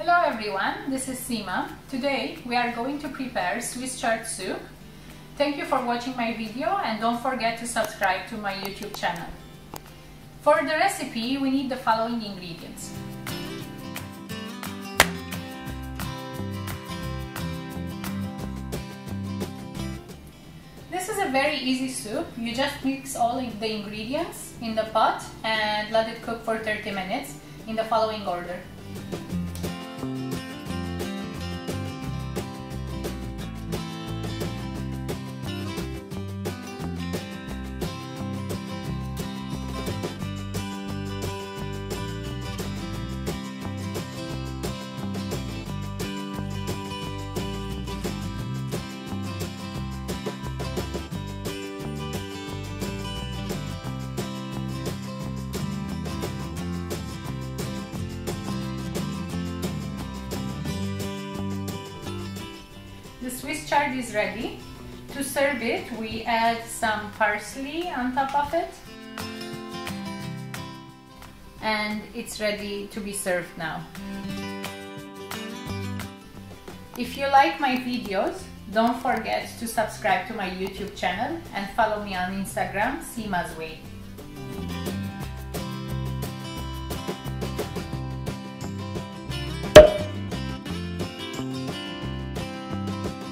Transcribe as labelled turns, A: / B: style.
A: Hello everyone, this is Sima. Today we are going to prepare Swiss chard soup. Thank you for watching my video and don't forget to subscribe to my YouTube channel. For the recipe we need the following ingredients. This is a very easy soup. You just mix all the ingredients in the pot and let it cook for 30 minutes in the following order. The Swiss chard is ready. To serve it, we add some parsley on top of it. And it's ready to be served now. If you like my videos, don't forget to subscribe to my YouTube channel and follow me on Instagram, Sima's Way.